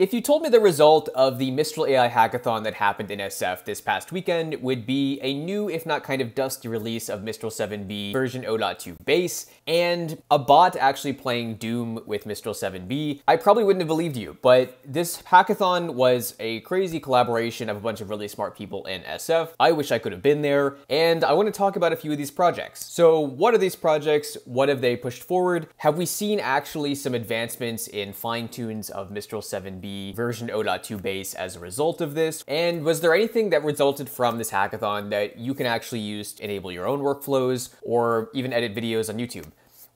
If you told me the result of the Mistral AI hackathon that happened in SF this past weekend would be a new, if not kind of dusty release of Mistral 7b version 0.2 base, and a bot actually playing Doom with Mistral 7b, I probably wouldn't have believed you, but this hackathon was a crazy collaboration of a bunch of really smart people in SF. I wish I could have been there, and I want to talk about a few of these projects. So what are these projects? What have they pushed forward? Have we seen actually some advancements in fine-tunes of Mistral 7b version 0.2 base as a result of this? And was there anything that resulted from this hackathon that you can actually use to enable your own workflows or even edit videos on YouTube?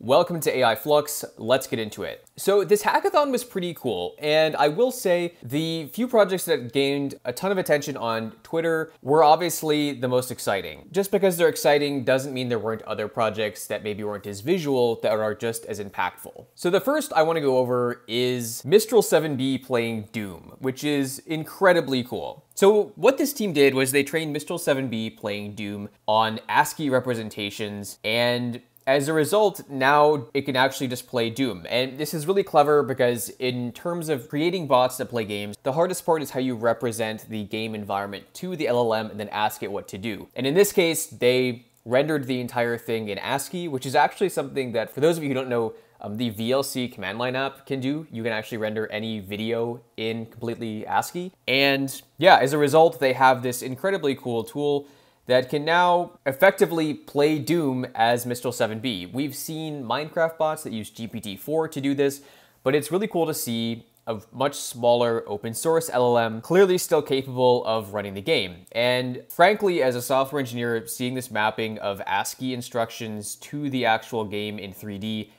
Welcome to AI Flux. Let's get into it. So this hackathon was pretty cool, and I will say the few projects that gained a ton of attention on Twitter were obviously the most exciting. Just because they're exciting doesn't mean there weren't other projects that maybe weren't as visual that are just as impactful. So the first I want to go over is Mistral 7b playing Doom, which is incredibly cool. So what this team did was they trained Mistral 7b playing Doom on ASCII representations and as a result, now it can actually just play Doom. And this is really clever because in terms of creating bots that play games, the hardest part is how you represent the game environment to the LLM and then ask it what to do. And in this case, they rendered the entire thing in ASCII, which is actually something that, for those of you who don't know, um, the VLC command line app can do. You can actually render any video in completely ASCII. And yeah, as a result, they have this incredibly cool tool that can now effectively play Doom as Mistral 7b. We've seen Minecraft bots that use GPT-4 to do this, but it's really cool to see a much smaller open source LLM clearly still capable of running the game. And frankly, as a software engineer, seeing this mapping of ASCII instructions to the actual game in 3D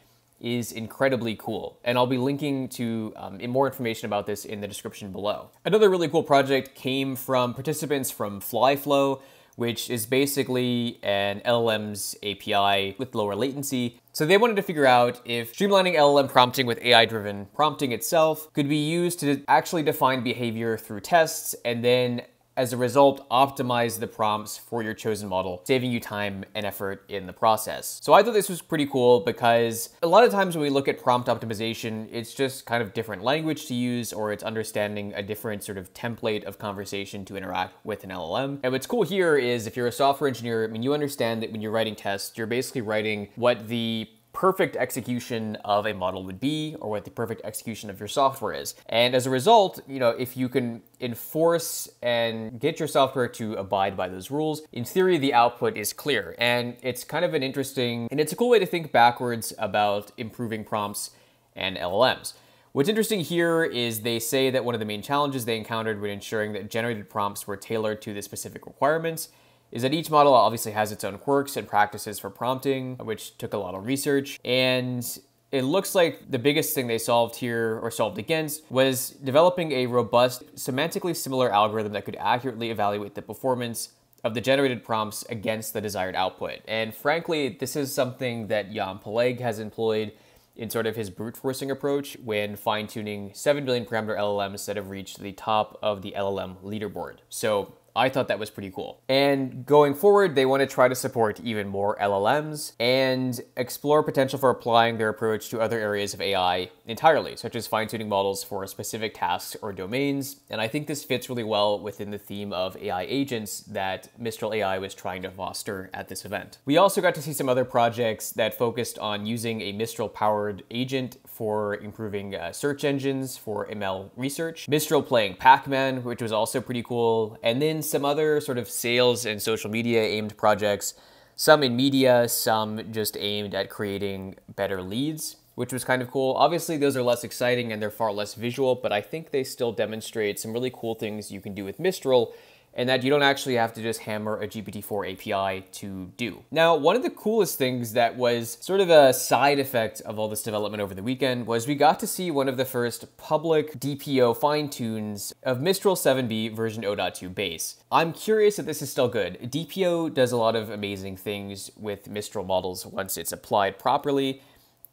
is incredibly cool. And I'll be linking to um, more information about this in the description below. Another really cool project came from participants from FlyFlow, which is basically an LLM's API with lower latency. So they wanted to figure out if streamlining LLM prompting with AI-driven prompting itself could be used to actually define behavior through tests and then as a result, optimize the prompts for your chosen model, saving you time and effort in the process. So I thought this was pretty cool because a lot of times when we look at prompt optimization, it's just kind of different language to use or it's understanding a different sort of template of conversation to interact with an LLM. And what's cool here is if you're a software engineer, I mean, you understand that when you're writing tests, you're basically writing what the perfect execution of a model would be or what the perfect execution of your software is. And as a result, you know, if you can enforce and get your software to abide by those rules, in theory, the output is clear. And it's kind of an interesting, and it's a cool way to think backwards about improving prompts and LLMs. What's interesting here is they say that one of the main challenges they encountered when ensuring that generated prompts were tailored to the specific requirements is that each model obviously has its own quirks and practices for prompting, which took a lot of research. And it looks like the biggest thing they solved here or solved against was developing a robust, semantically similar algorithm that could accurately evaluate the performance of the generated prompts against the desired output. And frankly, this is something that Yam Peleg has employed in sort of his brute forcing approach when fine tuning 7 billion parameter LLMs that have reached the top of the LLM leaderboard. So I thought that was pretty cool. And going forward, they want to try to support even more LLMs and explore potential for applying their approach to other areas of AI entirely, such as fine-tuning models for specific tasks or domains. And I think this fits really well within the theme of AI agents that Mistral AI was trying to foster at this event. We also got to see some other projects that focused on using a Mistral-powered agent for improving uh, search engines for ML research. Mistral playing Pac-Man, which was also pretty cool. And then some other sort of sales and social media aimed projects, some in media, some just aimed at creating better leads, which was kind of cool. Obviously, those are less exciting and they're far less visual, but I think they still demonstrate some really cool things you can do with Mistral and that you don't actually have to just hammer a GPT-4 API to do. Now, one of the coolest things that was sort of a side effect of all this development over the weekend was we got to see one of the first public DPO fine tunes of Mistral 7b version 0.2 base. I'm curious if this is still good. DPO does a lot of amazing things with Mistral models once it's applied properly,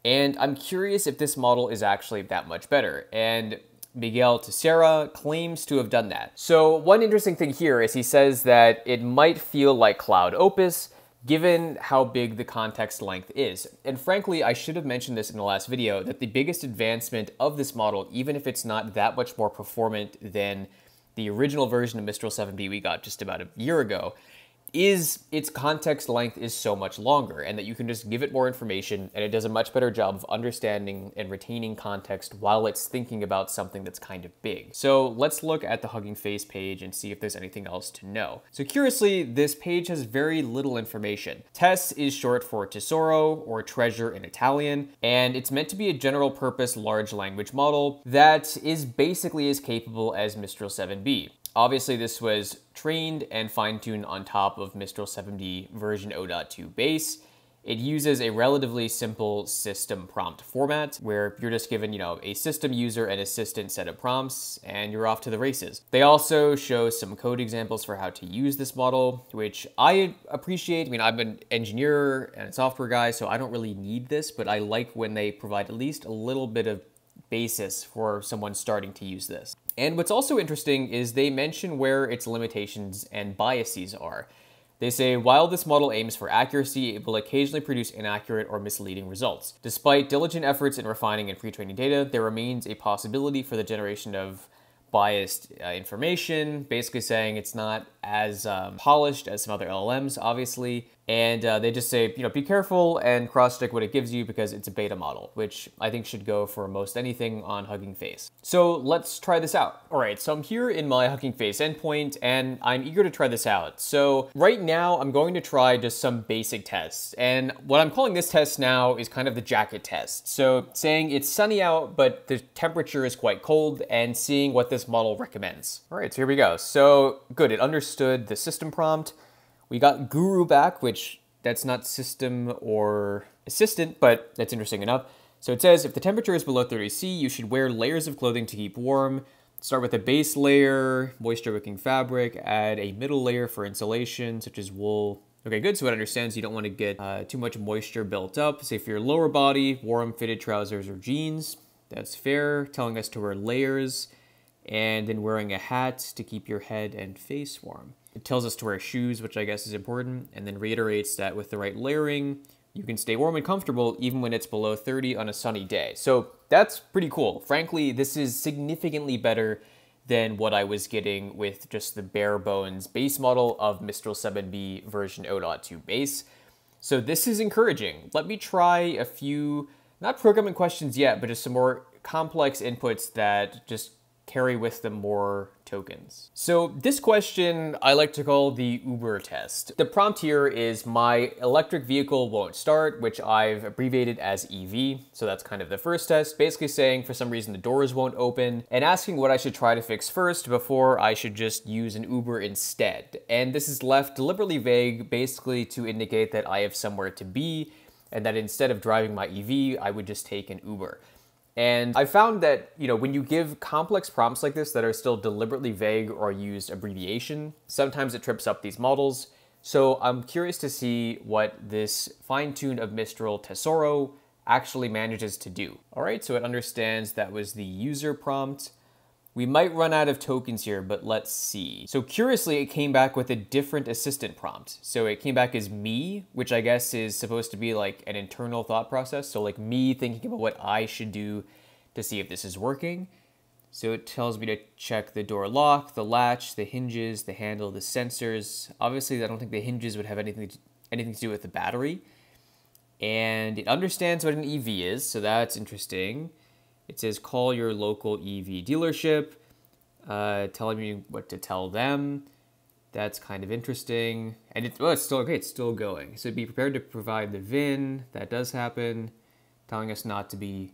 and I'm curious if this model is actually that much better. And Migel Tissera claims to have done that. So one interesting thing here is he says that it might feel like Claude Opus, given how big the context length is. And frankly, I should have mentioned this in the last video, that the biggest advancement of this model, even if it's not that much more performant than the original version of Mistral 7B we got just about a year ago, is its context length is so much longer and that you can just give it more information and it does a much better job of understanding and retaining context while it's thinking about something that's kind of big. So let's look at the Hugging Face page and see if there's anything else to know. So curiously, this page has very little information. Tess is short for tesoro or treasure in Italian, and it's meant to be a general purpose large language model that is basically as capable as Mistral 7B. Obviously, this was trained and fine-tuned on top of Mistral 7B version 0.2 base. It uses a relatively simple system prompt format where you're just given, you know, a system user and assistant set of prompts and you're off to the races. They also show some code examples for how to use this model, which I appreciate. I mean, I'm an engineer and a software guy, so I don't really need this, but I like when they provide at least a little bit of basis for someone starting to use this. And what's also interesting is they mention where its limitations and biases are. They say, while this model aims for accuracy, it will occasionally produce inaccurate or misleading results. Despite diligent efforts in refining and pre-training data, there remains a possibility for the generation of biased uh, information, basically saying it's not as um, polished as some other LLMs, obviously. And uh, they just say, you know, be careful and cross-check what it gives you because it's a beta model, which I think should go for most anything on Hugging Face. So let's try this out. All right, so I'm here in my Hugging Face endpoint and I'm eager to try this out. So right now I'm going to try just some basic tests. And what I'm calling this test now is kind of the jacket test. So saying it's sunny out, but the temperature is quite cold and seeing what this model recommends. All right, so here we go. So good, it understood the system prompt. We got Guru back, which that's not system or assistant, but that's interesting enough. So it says if the temperature is below 30 C, you should wear layers of clothing to keep warm. Start with a base layer, moisture wicking fabric, add a middle layer for insulation, such as wool. Okay, good. So it understands you don't want to get uh, too much moisture built up. Say for your lower body, warm fitted trousers or jeans. That's fair. Telling us to wear layers and then wearing a hat to keep your head and face warm. It tells us to wear shoes, which I guess is important, and then reiterates that with the right layering, you can stay warm and comfortable even when it's below 30 on a sunny day. So that's pretty cool. Frankly, this is significantly better than what I was getting with just the bare bones base model of Mistral 7B version 0.2 base. So this is encouraging. Let me try a few, not programming questions yet, but just some more complex inputs that just carry with them more tokens. So this question I like to call the Uber test. The prompt here is my electric vehicle won't start, which I've abbreviated as EV. So that's kind of the first test, basically saying for some reason the doors won't open and asking what I should try to fix first before I should just use an Uber instead. And this is left deliberately vague, basically to indicate that I have somewhere to be and that instead of driving my EV, I would just take an Uber. And I found that, you know, when you give complex prompts like this that are still deliberately vague or use abbreviation, sometimes it trips up these models. So I'm curious to see what this fine-tune of Mistral Tesoro actually manages to do. All right, so it understands that was the user prompt. We might run out of tokens here, but let's see. So curiously, it came back with a different assistant prompt. So it came back as me, which I guess is supposed to be like an internal thought process. So like me thinking about what I should do to see if this is working. So it tells me to check the door lock, the latch, the hinges, the handle, the sensors. Obviously, I don't think the hinges would have anything to, anything to do with the battery. And it understands what an EV is, so that's interesting. It says call your local EV dealership, uh, telling me what to tell them. That's kind of interesting. And it, well, it's still okay, it's still going. So be prepared to provide the VIN. That does happen. Telling us not to be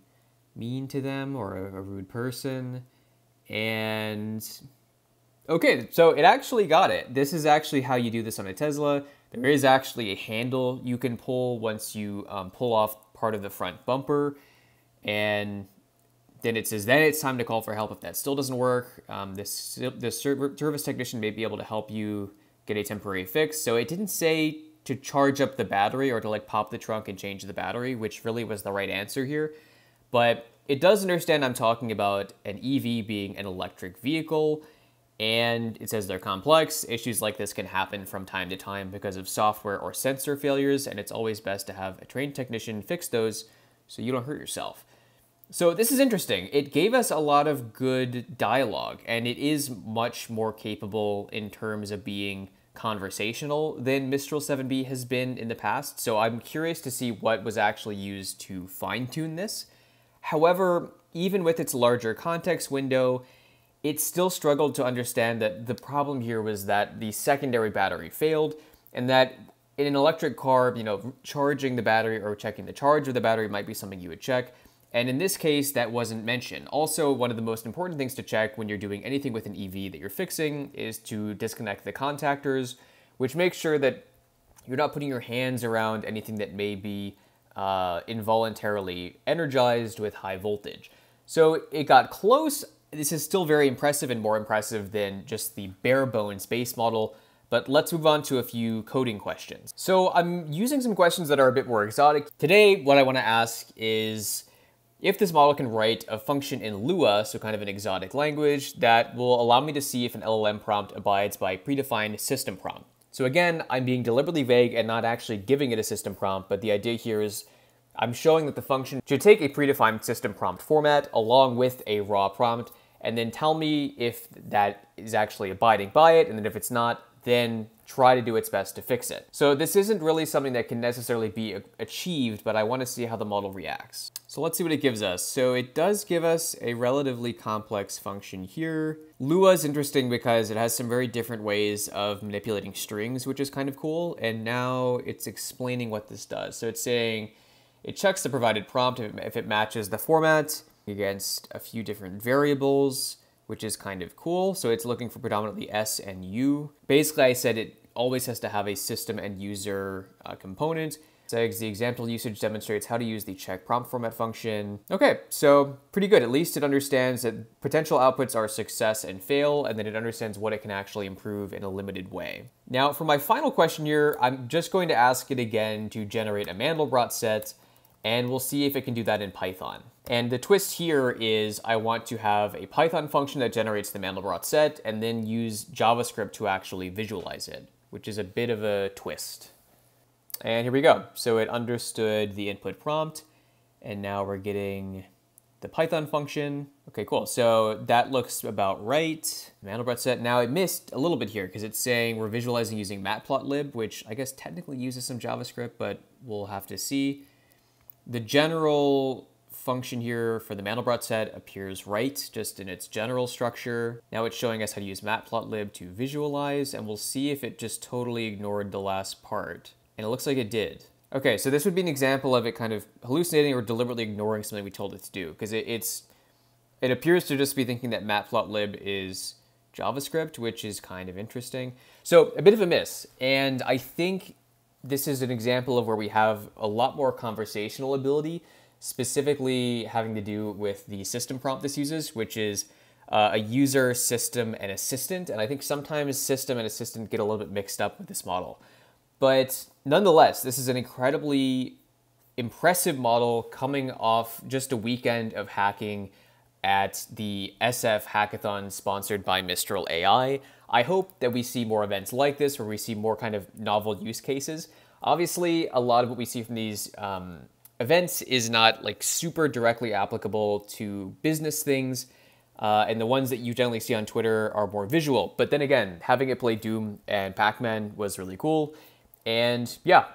mean to them or a, a rude person. And okay, so it actually got it. This is actually how you do this on a Tesla. There is actually a handle you can pull once you um, pull off part of the front bumper. And then it says, then it's time to call for help. If that still doesn't work, um, this, this service technician may be able to help you get a temporary fix. So it didn't say to charge up the battery or to like pop the trunk and change the battery, which really was the right answer here. But it does understand I'm talking about an EV being an electric vehicle. and it says they're complex. Issues like this can happen from time to time because of software or sensor failures, and it's always best to have a trained technician fix those so you don't hurt yourself. So this is interesting. It gave us a lot of good dialogue, and it is much more capable in terms of being conversational than Mistral 7B has been in the past. So I'm curious to see what was actually used to fine tune this. However, even with its larger context window, it still struggled to understand that the problem here was that the secondary battery failed and that in an electric car, you know, charging the battery or checking the charge of the battery might be something you would check. And in this case, that wasn't mentioned. Also, one of the most important things to check when you're doing anything with an EV that you're fixing is to disconnect the contactors, which makes sure that you're not putting your hands around anything that may be uh, involuntarily energized with high voltage. So it got close. This is still very impressive and more impressive than just the bare bones base model. But let's move on to a few coding questions. So I'm using some questions that are a bit more exotic. Today, what I want to ask is if this model can write a function in Lua, so kind of an exotic language, that will allow me to see if an LLM prompt abides by a predefined system prompt. So again, I'm being deliberately vague and not actually giving it a system prompt, but the idea here is I'm showing that the function should take a predefined system prompt format along with a raw prompt, and then tell me if that is actually abiding by it, and then if it's not, then try to do its best to fix it. So this isn't really something that can necessarily be achieved, but I want to see how the model reacts. So let's see what it gives us. So it does give us a relatively complex function here. Lua is interesting because it has some very different ways of manipulating strings, which is kind of cool. And now it's explaining what this does. So it's saying it checks the provided prompt if it matches the format against a few different variables which is kind of cool. So it's looking for predominantly S and U. Basically, I said it always has to have a system and user uh, component. Says the example usage demonstrates how to use the check prompt format function. Okay, so pretty good. At least it understands that potential outputs are success and fail, and then it understands what it can actually improve in a limited way. Now, for my final question here, I'm just going to ask it again to generate a Mandelbrot set and we'll see if it can do that in Python. And the twist here is I want to have a Python function that generates the Mandelbrot set and then use JavaScript to actually visualize it, which is a bit of a twist. And here we go. So it understood the input prompt, and now we're getting the Python function. Okay, cool. So that looks about right. Mandelbrot set. Now it missed a little bit here because it's saying we're visualizing using matplotlib, which I guess technically uses some JavaScript, but we'll have to see. The general function here for the Mandelbrot set appears right, just in its general structure. Now it's showing us how to use matplotlib to visualize, and we'll see if it just totally ignored the last part. And it looks like it did. Okay, so this would be an example of it kind of hallucinating or deliberately ignoring something we told it to do, because it, it's it appears to just be thinking that matplotlib is JavaScript, which is kind of interesting. So a bit of a miss, and I think this is an example of where we have a lot more conversational ability, specifically having to do with the system prompt this uses, which is uh, a user, system, and assistant. And I think sometimes system and assistant get a little bit mixed up with this model. But nonetheless, this is an incredibly impressive model coming off just a weekend of hacking at the SF hackathon sponsored by Mistral AI. I hope that we see more events like this where we see more kind of novel use cases. Obviously, a lot of what we see from these um, events is not like super directly applicable to business things. Uh, and the ones that you generally see on Twitter are more visual. But then again, having it play Doom and Pac Man was really cool. And yeah,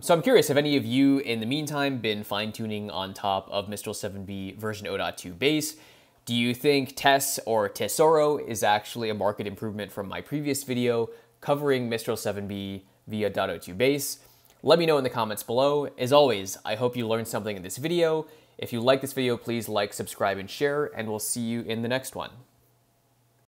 so I'm curious, have any of you in the meantime been fine tuning on top of Mistral 7B version 0.2 base? Do you think Tess or Tesoro is actually a market improvement from my previous video covering Mistral 7B via .02 base? Let me know in the comments below. As always, I hope you learned something in this video. If you like this video, please like, subscribe, and share, and we'll see you in the next one.